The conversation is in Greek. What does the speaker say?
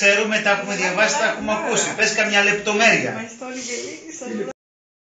Ξέρουμε, τα έχουμε διαβάσει, τα έχουμε ακούσει. Πες καμιά λεπτομέρεια.